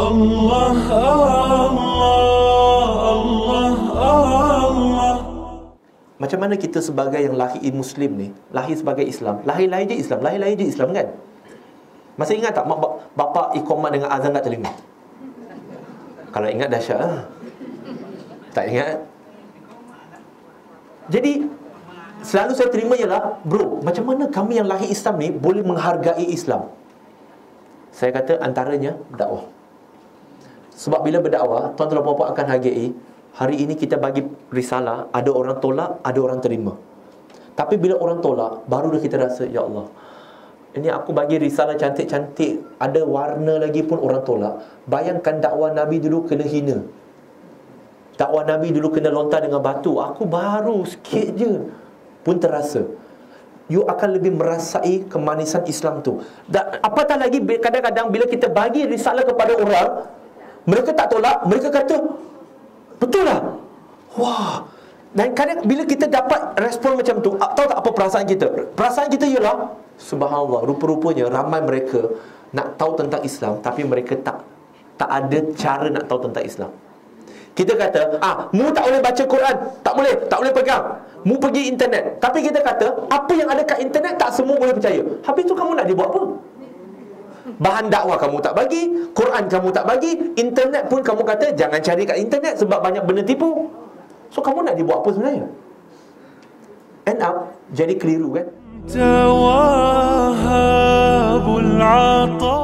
Allah Allah Allah Allah. Macam mana kita sebagai yang lahir Muslim ni Lahir sebagai Islam Lahir-lahir je Islam Lahir-lahir je Islam kan? Masih ingat tak Bapak ikomat dengan azan kat telinga? Kalau ingat dahsyat lah. Tak ingat? Jadi Selalu saya terima ialah Bro Macam mana kami yang lahir Islam ni Boleh menghargai Islam? Saya kata antaranya Dakwah sebab bila berdakwah, tuan-tuan dan puan akan hargai hari ini kita bagi risalah, ada orang tolak, ada orang terima. Tapi bila orang tolak, baru dah kita rasa, ya Allah. Ini aku bagi risalah cantik-cantik, ada warna lagi pun orang tolak. Bayangkan dakwah Nabi dulu kena hina. Dakwah Nabi dulu kena lontar dengan batu. Aku baru sikit je pun terasa. You akan lebih merasai kemanisan Islam tu. Dan apatah lagi kadang-kadang bila kita bagi risalah kepada orang, mereka tak tolak Mereka kata Betul lah Wah Dan kadang bila kita dapat respon macam tu Tahu tak apa perasaan kita Perasaan kita ialah Subhanallah Rupa-rupanya ramai mereka Nak tahu tentang Islam Tapi mereka tak Tak ada cara nak tahu tentang Islam kita kata, ah, mu tak boleh baca Quran, tak boleh, tak boleh pegang. Mu pergi internet. Tapi kita kata, apa yang ada kat internet tak semua boleh percaya. Habis tu kamu nak dibuat apa? Bahan dakwah kamu tak bagi Quran kamu tak bagi Internet pun kamu kata Jangan cari kat internet Sebab banyak benda tipu. So kamu nak dibuat apa sebenarnya? End up Jadi keliru kan? Tawahabul atar